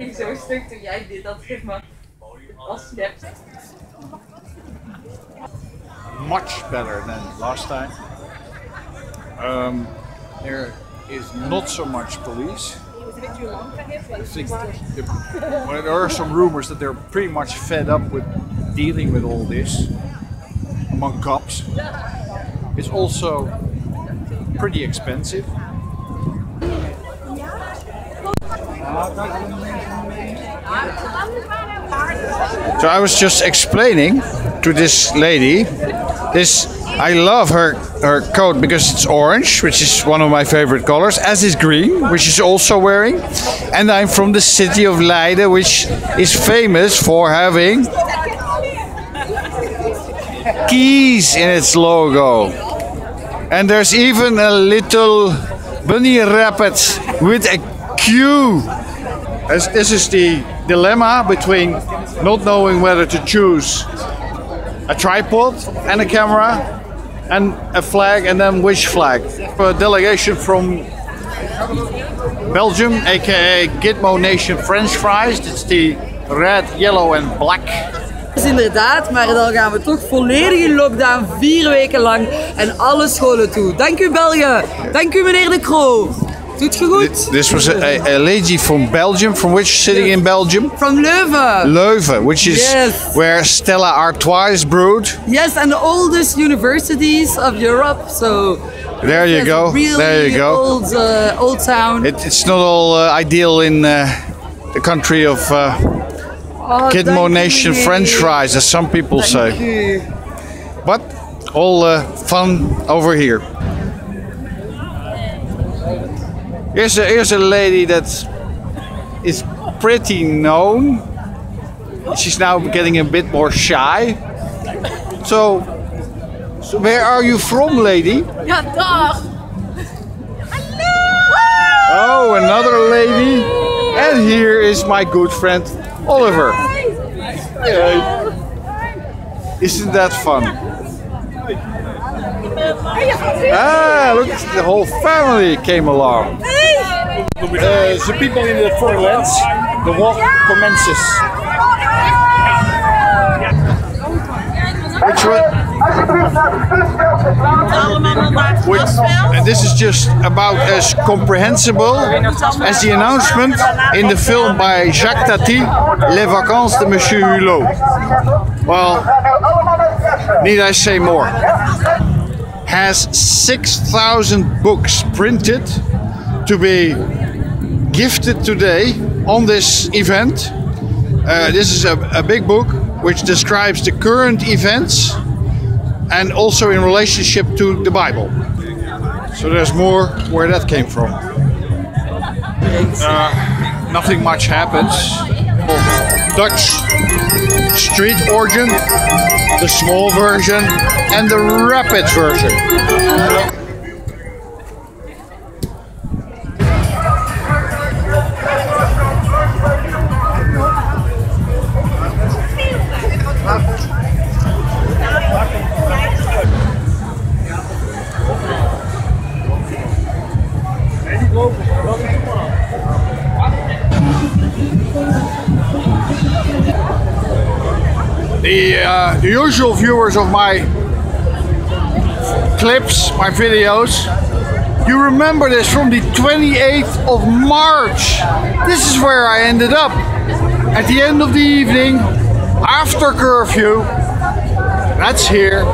ging zo stuk toen jij dit had gemaakt. Als snap. much better than last time. Um, there is not so much police. I think the, well, there are some rumors that they're pretty much fed up with dealing with all this among cops. It's also pretty expensive. So I was just explaining to this lady this I love her her coat because it's orange, which is one of my favorite colors, as is green, which is also wearing. And I'm from the city of Leiden, which is famous for having keys in its logo. And there's even a little bunny rabbit with a Q. As this is the dilemma between not knowing whether to choose a tripod and a camera and a flag and then which flag. For a delegation from Belgium, aka Gitmo Nation French fries. It's the red, yellow and black. Dus inderdaad, maar dan gaan we toch volledig in lockdown, vier weken lang en alle scholen toe. Dank u België, dank u meneer De Croo. Doet je goed? This was a, a, lady from Belgium. From which city in Belgium? From Leuven. Leuven, which is Yes. where Stella Artois is brewed. Yes, and the oldest universities of Europe, so... There you go. Really there you go. Old, uh, old town. It, it's not all uh, ideal in uh, the country of uh, Oh, u, Nation meneer. French fries, as some people Dank say. u. But all uh, fun over here. Here's a, here's a lady that is pretty known. She's now getting a bit more shy. So, so where are you from, lady? Ja, dag! Hello. Oh, another lady. And here is my good friend Oliver. Yay. Isn't that fun? Ah, look, the whole family came along. Uh, the people in the four lands, the walk commences. Which one? Which, and this is just about as comprehensible as the announcement in the film by Jacques Tati, Les Vacances de Monsieur Hulot. Well, need I say more? Has 6,000 books printed to be gifted today on this event. Uh, this is a, a big book which describes the current events and also in relationship to the Bible. So there's more where that came from. Uh, nothing much happens. Dutch street organ, the small version, and the rapid version. The, uh, usual viewers of my clips, my videos, you remember this from the 28th of March. This is where I ended up. At the end of the evening, after curfew, that's here.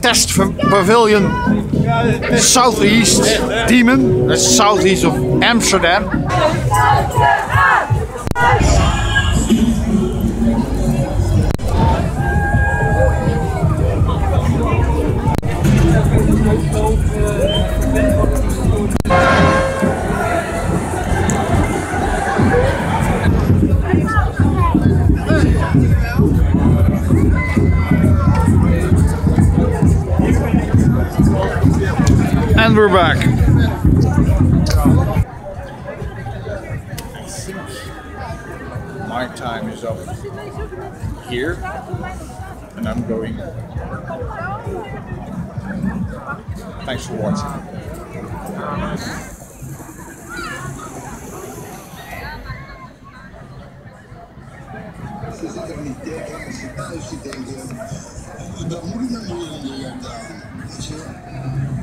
Test Fa- Pavilion Southeast Demon. Southeast of Amsterdam. We're back. I think my time is up here, and I'm going. Thanks for watching. Ze zitten niet denken als ze thuis zitten denken. Dat moet ik nou niet in de Weet je?